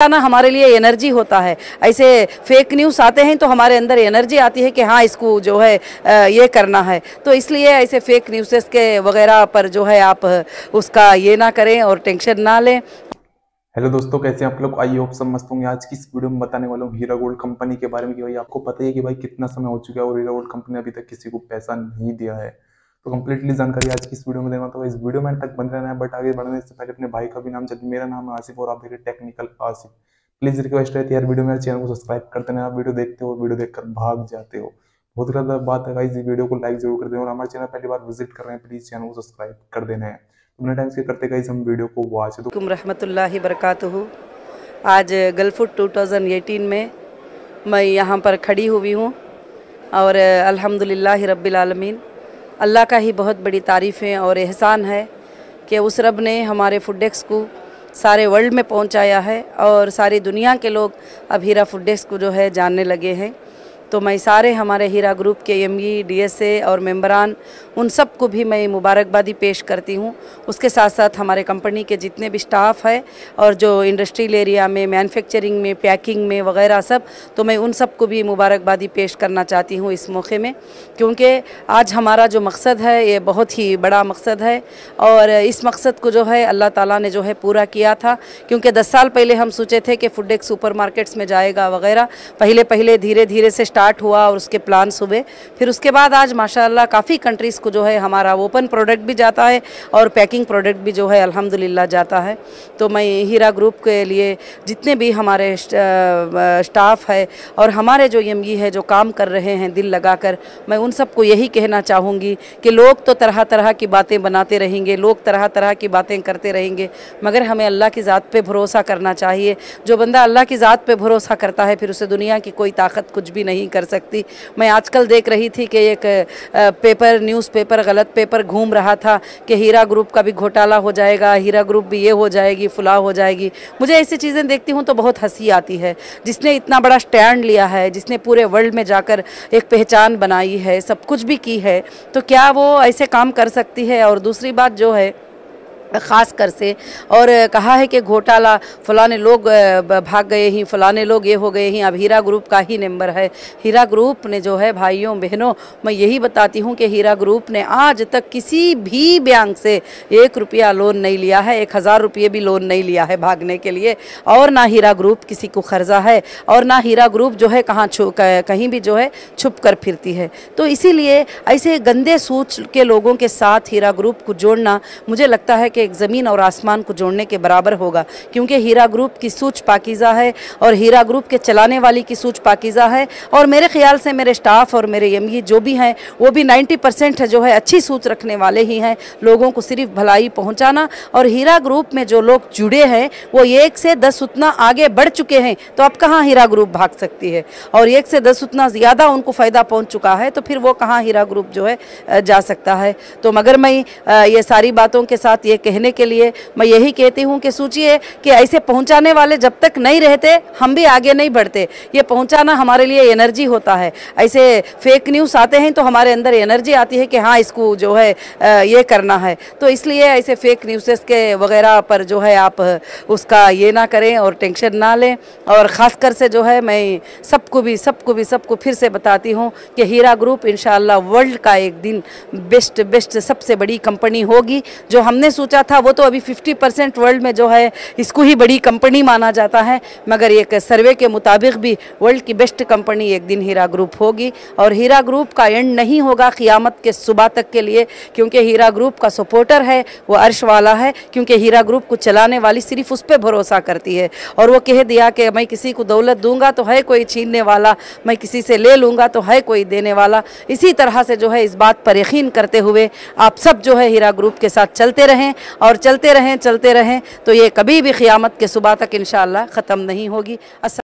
ना हमारे लिए एनर्जी होता है। ऐसे फेक न्यूज़ आते हैं तो हमारे अंदर एनर्जी आती है कि हाँ इसको जो है ये करना है। तो इसलिए ऐसे फेक न्यूज़ के वगैरह पर जो है आप, उसका ये ना करें और टेंशन ना लें। हेलो दोस्तों, कैसे आप लोग? आई होप सब मस्त होंगे। आज की इस वीडियो में बताने वाला हूँ हीरा गोल्ड कंपनी के बारे में। कि भाई, आपको पता ही है कि भाई कितना समय हो चुका है और हीरा गोल्ड कंपनी अभी तक किसी को पैसा नहीं दिया है। तो कंप्लीटली जानकारी आज की इस वीडियो में देना तो इस वीडियो में तक बन रहना है बट आगे बढ़ने से पहले अपने भाई का भी नाम चाहिए मेरा नाम है आसिफ और आप देख रहे टेक्निकल आसिफ। प्लीज़ रिक्वेस्ट रहती है यार वीडियो मेरे चैनल को सब्सक्राइब करते हैं आप वीडियो देखते हो वीडियो देखकर भाग जाते हो। बहुत ज़्यादा बात है गाइस वीडियो को लाइक ज़रूर कर दें और हमारे चैनल पहली बार विज़िट कर रहे हैं प्लीज़ चैनल को सब्सक्राइब कर देना है। अपने टाइम से करते गाइस हम वीडियो को वॉच तो कुम रहमतुल्लाहि बरकातहू। आज गल्फुट 2018 में मैं यहाँ पर खड़ी हुई हूँ और अल्हम्दुलिल्लाह रब्बिल अल्लाह का ही बहुत बड़ी तारीफ़ें और एहसान है कि उस रब ने हमारे फूडेक्स को सारे वर्ल्ड में पहुँचाया है और सारी दुनिया के लोग अब हीरा फूडेक्स को जो है जानने लगे हैं। तो मैं सारे हमारे हीरा ग्रुप के M E D S A और मेम्बरान उन सबको भी मैं मुबारकबादी पेश करती हूँ। उसके साथ साथ हमारे कंपनी के जितने भी स्टाफ है और जो इंडस्ट्रियल एरिया में, मैन्युफैक्चरिंग में, पैकिंग में वगैरह सब तो मैं उन सबको भी मुबारकबादी पेश करना चाहती हूँ इस मौके में। क्योंकि आज हमारा जो मकसद है, ये बहुत ही बड़ा मकसद है और इस मकसद को जो है, अल्लाह ताला ने जो है पूरा किया था। क्योंकि दस साल पहले हम सोचे थे कि फ़ूड सुपर में जाएगा वगैरह पहले पहले धीरे धीरे से स्टार्ट हुआ और उसके प्लान्स हुए। फिर उसके बाद आज माशाल्लाह काफ़ी कंट्रीज़ को जो है हमारा ओपन प्रोडक्ट भी जाता है और पैकिंग प्रोडक्ट भी जो है अल्हम्दुलिल्लाह जाता है। तो मैं हीरा ग्रुप के लिए जितने भी हमारे स्टाफ है और हमारे जो एम है जो काम कर रहे हैं दिल लगाकर, मैं उन सबको यही कहना चाहूँगी कि लोग तो तरह तरह की बातें बनाते रहेंगे, लोग तरह तरह की बातें करते रहेंगे, मगर हमें अल्लाह की ज़ात पे भरोसा करना चाहिए। जो बंदा अल्लाह की ज़ात पे भरोसा करता है, फिर उसे दुनिया की कोई ताकत कुछ भी नहीं कर सकती। मैं आजकल देख रही थी कि एक पेपर, न्यूज़पेपर, गलत पेपर घूम रहा था कि हीरा ग्रुप का भी घोटाला हो जाएगा, हीरा ग्रुप भी ये हो जाएगी फुला हो जाएगी। मुझे ऐसी चीज़ें देखती हूँ तो बहुत हँसी आती है। जिसने इतना बड़ा स्टैंड लिया है, जिसने पूरे वर्ल्ड में जाकर एक पहचान बनाई है, सब कुछ भी की है तो क्या वो ऐसे काम कर सकती है? और दूसरी बात जो है ख़ास कर से, और कहा है कि घोटाला, फलाने लोग भाग गए ही, फलाने लोग ये हो गए ही, अब हीरा ग्रुप का ही नंबर है। हीरा ग्रुप ने जो है, भाइयों, बहनों, मैं यही बताती हूँ कि हीरा ग्रुप ने आज तक किसी भी बैंक से एक रुपया लोन नहीं लिया है, एक हज़ार रुपये भी लोन नहीं लिया है भागने के लिए, और ना हीरा ग्रुप किसी को कर्जा है, और ना हीरा ग्रुप जो है, कहाँ कहीं भी जो है, छुप कर फिरती है। तो इसीलिए ऐसे गंदे सोच के लोगों के साथ हीरा ग्रुप को जोड़ना, मुझे लगता है कि एक ज़मीन और आसमान को जोड़ने के बराबर होगा, क्योंकि हीरा ग्रुप की सूच पाकिज़ा है और हीरा ग्रुप के चलाने वाली की सूच पाकिज़ा है। और मेरे ख्याल से मेरे स्टाफ और मेरे एम जो भी हैं, वो भी 90 परसेंट जो है अच्छी सूच रखने वाले ही हैं। लोगों को सिर्फ़ भलाई पहुँचाना और हीरा ग्रुप में जो लोग जुड़े हैं, वो एक से दस उतना आगे बढ़ चुके हैं तो अब कहाँ हीरा ग्रुप भाग सकती है? और एक से दस उतना ज़्यादा उनको फ़ायदा पहुँच चुका है तो फिर वो कहाँ हीरा ग्रुप जो है जा सकता है? तो मगर मैं ये सारी बातों के साथ ये कहने के लिए मैं यही कहती हूँ कि सोचिए कि ऐसे पहुँचाने वाले जब तक नहीं रहते, हम भी आगे नहीं बढ़ते। ये पहुँचाना हमारे लिए एनर्जी होता है। ऐसे फेक न्यूज़ आते हैं तो हमारे अंदर एनर्जी आती है कि हाँ इसको जो है ये करना है। तो इसलिए ऐसे फेक न्यूज़ के वगैरह पर जो है आप उसका ये ना करें और टेंशन ना लें। और ख़ास कर से जो है, मैं सबको भी सबको भी, सबको फिर से बताती हूँ कि हीरा ग्रुप इन वर्ल्ड का एक दिन बेस्ट बेस्ट सबसे बड़ी कंपनी होगी, जो हमने सोचा था, वो तो अभी 50 परसेंट वर्ल्ड में जो है, इसको ही बड़ी कंपनी माना जाता है। मगर एक सर्वे के मुताबिक भी वर्ल्ड की बेस्ट कंपनी एक दिन हीरा ग्रुप होगी। और हीरा ग्रुप का एंड नहीं होगा क़ियामत के सुबह तक के लिए, क्योंकि हीरा ग्रुप का सपोर्टर है, वो अर्श वाला है, क्योंकि हीरा ग्रुप को चलाने वाली सिर्फ़ उस पर भरोसा करती है। और वो कह दिया कि मैं किसी को दौलत दूँगा तो है कोई छीनने वाला, मैं किसी से ले लूँगा तो है कोई देने वाला। इसी तरह से जो है इस बात पर यकीन करते हुए आप सब जो है हीरा ग्रुप के साथ चलते रहें। और चलते रहें चलते रहें तो ये कभी भी क़ियामत के सुबह तक इन ख़त्म नहीं होगी।